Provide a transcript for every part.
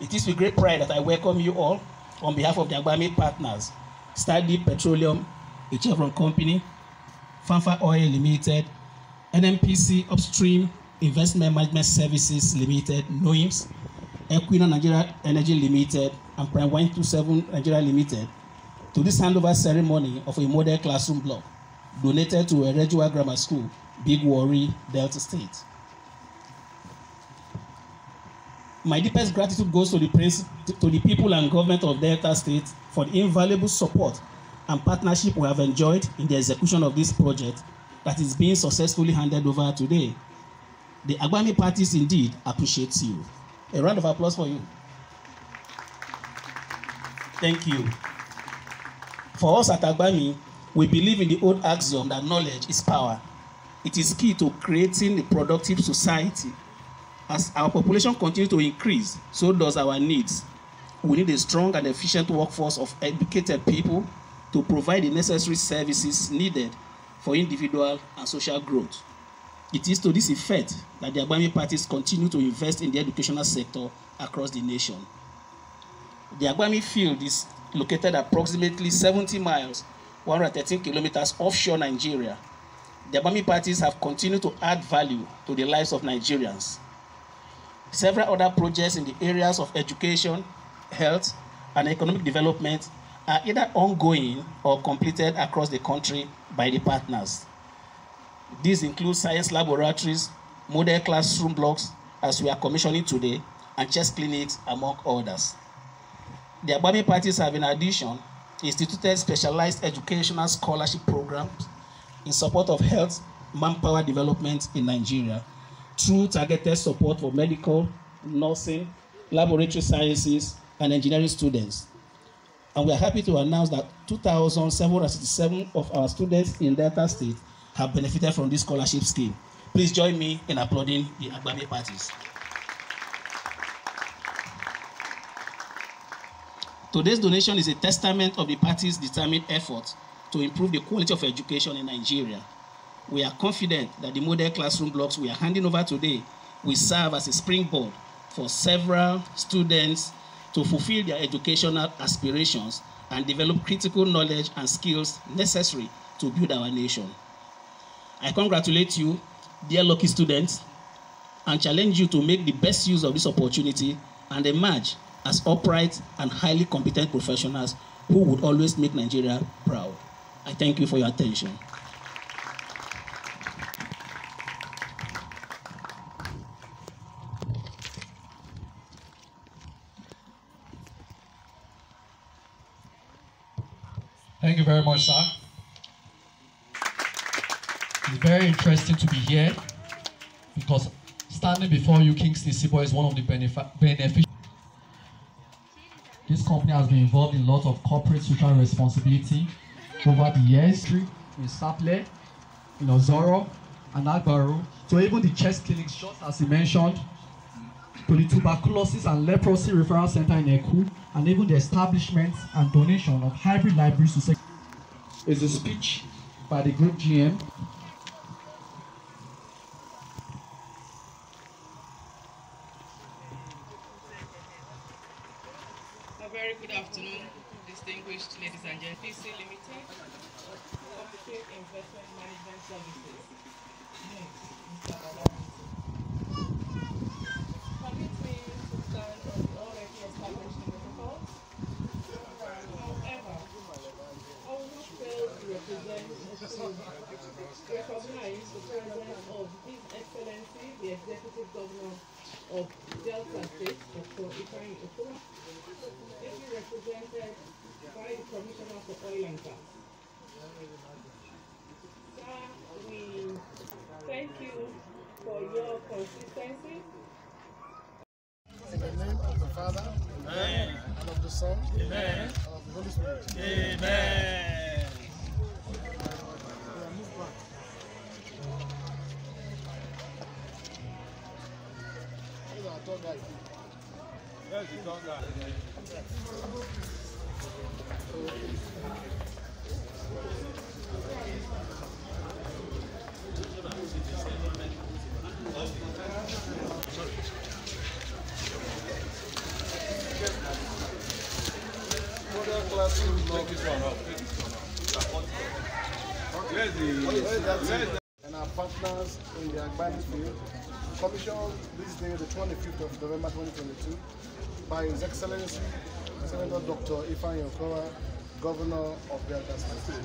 It is with great pride that I welcome you all on behalf of the Agbami partners, Stardeep Petroleum, a Chevron company, Famfa Oil Limited, NNPC Upstream Investment Management Services Limited, NUIMS, Equinor Nigeria Energy Limited, and Prime 127 Nigeria Limited to this handover ceremony of a model classroom block donated to Erejuwa Grammar School, Big Warri, Delta State. My deepest gratitude goes to the, prince, to the people and government of Delta State for the invaluable support and partnership we have enjoyed in the execution of this project that is being successfully handed over today. The Agbami parties indeed appreciate you. A round of applause for you. Thank you. For us at Agbami, we believe in the old axiom that knowledge is power. It is key to creating a productive society. As our population continues to increase, so does our needs. We need a strong and efficient workforce of educated people to provide the necessary services needed for individual and social growth. It is to this effect that the Agbami parties continue to invest in the educational sector across the nation. The Agbami field is located approximately 70 miles, 113 kilometers offshore Nigeria. The Agbami parties have continued to add value to the lives of Nigerians. Several other projects in the areas of education, health, and economic development are either ongoing or completed across the country by the partners. These include science laboratories, model classroom blocks, as we are commissioning today, and chest clinics, among others. The Agbami parties have, in addition, instituted specialized educational scholarship programs in support of health manpower development in Nigeria through targeted support for medical, nursing, laboratory sciences, and engineering students. And we are happy to announce that 2,767 of our students in Delta State have benefited from this scholarship scheme. Please join me in applauding the Agbami parties. Today's donation is a testament of the party's determined effort to improve the quality of education in Nigeria. We are confident that the model classroom blocks we are handing over today will serve as a springboard for several students to fulfill their educational aspirations and develop critical knowledge and skills necessary to build our nation. I congratulate you, dear lucky students, and challenge you to make the best use of this opportunity and emerge as upright and highly competent professionals who would always make Nigeria proud. I thank you for your attention. Thank you very much, sir. It's very interesting to be here because standing before you, Kingsley Sibo, is one of the beneficiaries. This company has been involved in lots of corporate social responsibility over the years in Sapele, in Ozoro, and Agbarho, to even the chest clinics, just as he mentioned, to the tuberculosis and leprosy referral center in Eku, and even the establishment and donation of hybrid libraries to secondary is a speech by the group GM. A very good afternoon, distinguished ladies and gentlemen. PC Limited, Cooperative Investment Management Services. Next, Mr. Balabanti. Permit me to stand on the already established protocols. However, I will not fail to represent to recognize the presence of His Excellency, the Executive Governor of Delta State, Dr. Represented by the Commissioner for Oil and Gas. We thank you for your consistency In the name of the Father, Amen. and of the Son, Amen. and of the Holy Spirit. Amen. classe 9. Tradicional, não Where's the, where's that? Agbami field commissioned this day, the 25th of November 2022, by His Excellency Senator Dr. Ifeanyi Okowa, Governor of Delta State.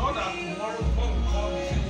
Not that tomorrow God will come